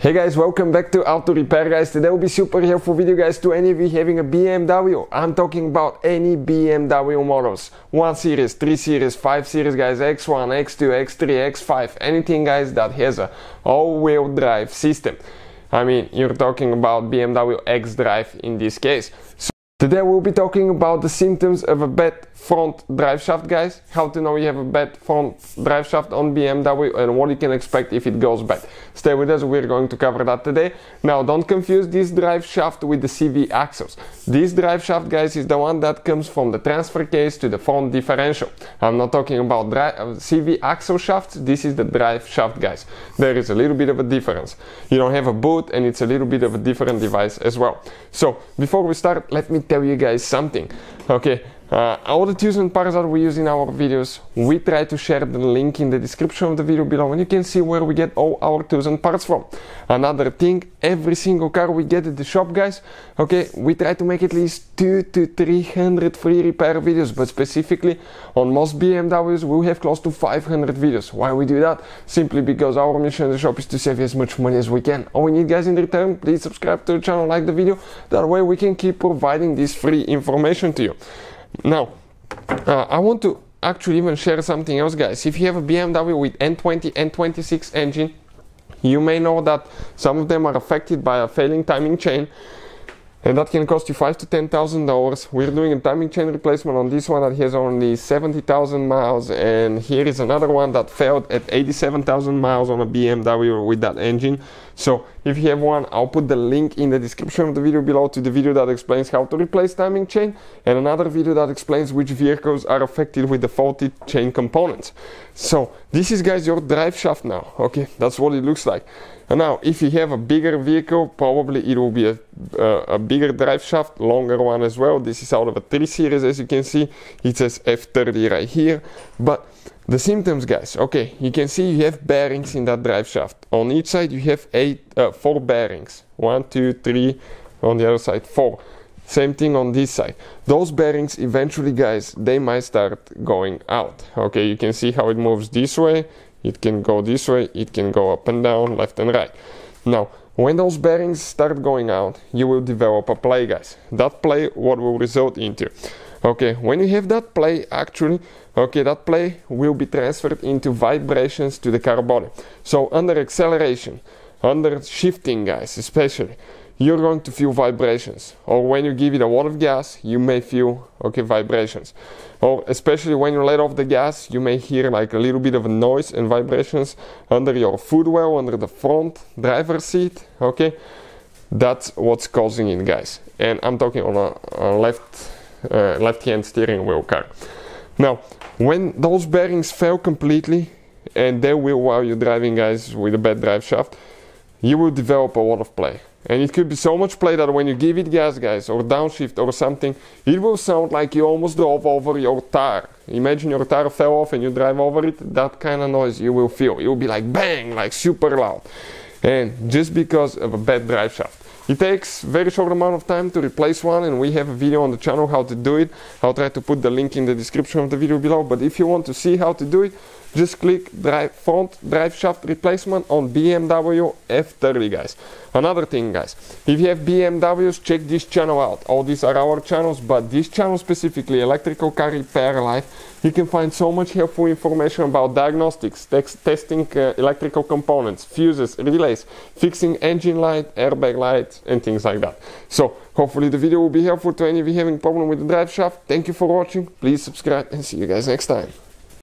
Hey guys, welcome back to Auto Repair guys. Today will be super helpful video guys to any of you having a BMW. I'm talking about any BMW models. 1 Series, 3 Series, 5 Series guys, X1, X2, X3, X5, anything guys that has a all-wheel drive system. I mean, you're talking about BMW X Drive in this case. So Today we'll be talking about the symptoms of a bad front drive shaft guys, how to know you have a bad front drive shaft on BMW and what you can expect if it goes bad. Stay with us, we're going to cover that today. Now don't confuse this drive shaft with the CV axles. This drive shaft guys is the one that comes from the transfer case to the front differential. I'm not talking about uh, CV axle shafts, this is the drive shaft guys. There is a little bit of a difference. You don't have a boot and it's a little bit of a different device as well. So before we start, let me tell you guys something. Okay, uh, all the tools and parts that we use in our videos, we try to share the link in the description of the video below and you can see where we get all our tools and parts from. Another thing, every single car we get at the shop guys, okay, we try to make at least 2 to 300 free repair videos, but specifically on most BMWs we have close to 500 videos. Why we do that? Simply because our mission in the shop is to save as much money as we can. All we need guys in return, please subscribe to the channel, like the video, that way we can keep providing this free information to you. Now, uh, I want to actually even share something else, guys. If you have a BMW with N20, N26 engine, you may know that some of them are affected by a failing timing chain and that can cost you five to ten thousand dollars. We're doing a timing chain replacement on this one that has only seventy thousand miles, and here is another one that failed at eighty-seven thousand miles on a BMW with that engine. So if you have one, I'll put the link in the description of the video below to the video that explains how to replace timing chain, and another video that explains which vehicles are affected with the faulty chain components. So this is guys your drive shaft now. Okay, that's what it looks like. And now, if you have a bigger vehicle, probably it will be a, uh, a bigger drive shaft, longer one as well. This is out of a 3 Series, as you can see. It says F30 right here. But the symptoms, guys. Okay, you can see you have bearings in that drive shaft. On each side, you have eight, uh, four bearings. One, two, three. On the other side, four. Same thing on this side. Those bearings, eventually, guys, they might start going out. Okay, you can see how it moves this way it can go this way, it can go up and down, left and right. Now, when those bearings start going out, you will develop a play, guys. That play, what will result into? Okay, when you have that play, actually, okay, that play will be transferred into vibrations to the car body. So under acceleration, under shifting, guys, especially, you're going to feel vibrations. Or when you give it a lot of gas, you may feel okay vibrations. Or especially when you let off the gas, you may hear like a little bit of noise and vibrations under your footwell, under the front driver seat. Okay, that's what's causing it, guys. And I'm talking on a, a left uh, left-hand steering wheel car. Now, when those bearings fail completely, and they will while you're driving, guys, with a bad drive shaft, you will develop a lot of play. And it could be so much play that when you give it gas, guys, or downshift or something, it will sound like you almost drove over your tire. Imagine your tire fell off and you drive over it, that kind of noise you will feel. It will be like bang, like super loud. And just because of a bad drive shaft. It takes very short amount of time to replace one and we have a video on the channel how to do it. I'll try to put the link in the description of the video below, but if you want to see how to do it, just click drive front drive shaft replacement on BMW F30 guys. Another thing guys, if you have BMWs, check this channel out. All these are our channels, but this channel specifically, Electrical Car Repair Life, you can find so much helpful information about diagnostics, testing uh, electrical components, fuses, relays, fixing engine light, airbag light, and things like that. So hopefully the video will be helpful to any of you having problem with the drive shaft. Thank you for watching, please subscribe and see you guys next time.